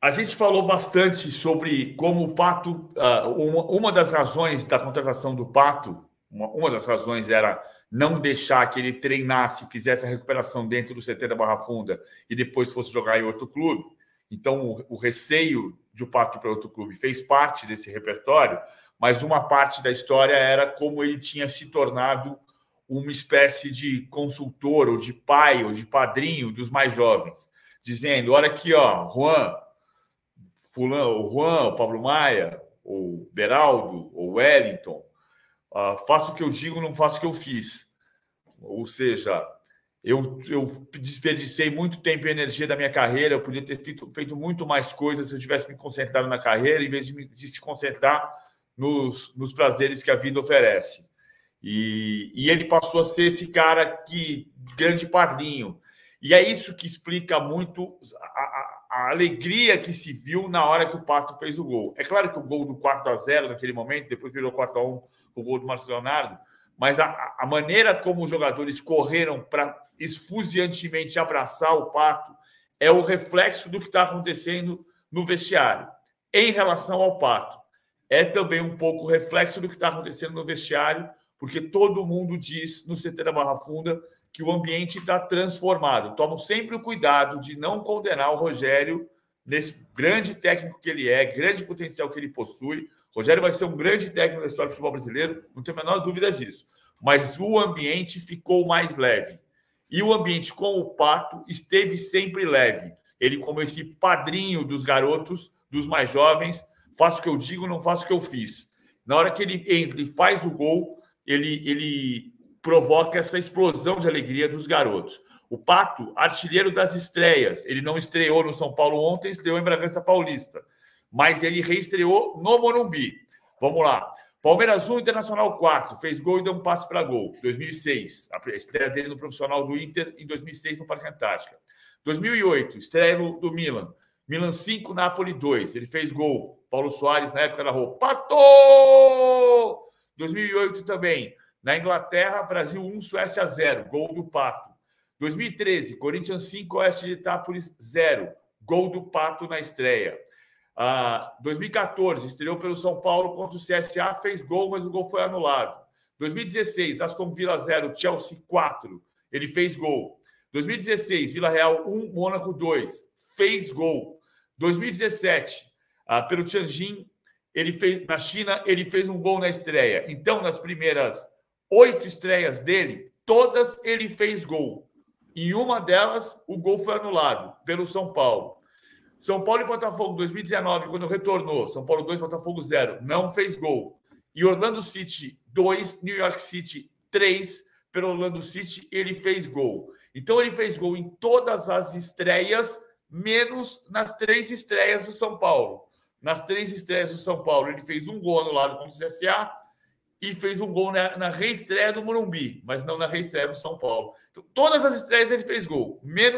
A gente falou bastante sobre como o Pato, uh, uma, das razões da contratação do Pato, uma, das razões era não deixar que ele treinasse, fizesse a recuperação dentro do CT da Barra Funda e depois fosse jogar em outro clube. Então, o, o receio de o Pato para outro clube fez parte desse repertório, mas uma parte da história era como ele tinha se tornado uma espécie de consultor ou de pai ou de padrinho dos mais jovens, dizendo: olha aqui, ó, Juan, fulano, o Juan, o Pablo Maia, o Beraldo, o Wellington, uh, faço o que eu digo, não faço o que eu fiz. Ou seja, eu, eu desperdicei muito tempo e energia da minha carreira, eu podia ter feito, feito muito mais coisas se eu tivesse me concentrado na carreira, em vez de, me, de se concentrar nos, nos prazeres que a vida oferece. E, e ele passou a ser esse cara que grande padrinho. E é isso que explica muito a, a, a, alegria que se viu na hora que o Pato fez o gol. É claro que o gol do 4 a 0 naquele momento, depois virou 4 a 1 o gol do Marcos Leonardo, mas a, a maneira como os jogadores correram para esfuziantemente abraçar o Pato é o reflexo do que está acontecendo no vestiário. Em relação ao Pato, é também um pouco reflexo do que está acontecendo no vestiário, porque todo mundo diz no CT da Barra Funda que o ambiente está transformado. Tomam sempre o cuidado de não condenar o Rogério nesse grande técnico que ele é, grande potencial que ele possui. O Rogério vai ser um grande técnico da história do futebol brasileiro, não tenho a menor dúvida disso. Mas o ambiente ficou mais leve. E o ambiente com o Pato esteve sempre leve. Ele, como esse padrinho dos garotos, dos mais jovens, faço o que eu digo, não faço o que eu fiz. Na hora que ele entra e faz o gol, ele, ele provoca essa explosão de alegria dos garotos. O Pato, artilheiro das estreias, ele não estreou no São Paulo ontem, estreou em Bragança Paulista, mas ele reestreou no Morumbi. Vamos lá. Palmeiras 1, Internacional 4, fez gol e deu um passe para gol. 2006, a estreia dele no profissional do Inter em 2006 no Parque Antártica. 2008, estreia do Milan. Milan 5, Napoli 2. Ele fez gol. Paulo Soares, na época, narrou. Pato! 2008 também. Na Inglaterra, Brasil 1, Suécia 0. Gol do Pato. 2013, Corinthians 5, Oeste de Itápolis 0. Gol do Pato na estreia. Ah, 2014, estreou pelo São Paulo contra o CSA, fez gol, mas o gol foi anulado. 2016, Aston Villa 0, Chelsea 4. Ele fez gol. 2016, Vila Real 1, Mônaco 2. Fez gol. 2017, ah, pelo Tianjin, ele fez na China, ele fez um gol na estreia. Então, nas primeiras oito estreias dele, todas ele fez gol. Em uma delas, o gol foi anulado pelo São Paulo. São Paulo e Botafogo 2019, quando retornou, São Paulo 2, Botafogo 0, não fez gol. E Orlando City 2, New York City 3, pelo Orlando City, ele fez gol. Então ele fez gol em todas as estreias, menos nas três estreias do São Paulo. Nas três estreias do São Paulo, ele fez um gol anulado contra o CSA e fez um gol na, na reestreia do Morumbi, mas não na reestreia do São Paulo. Então, todas as estreias ele fez gol, menos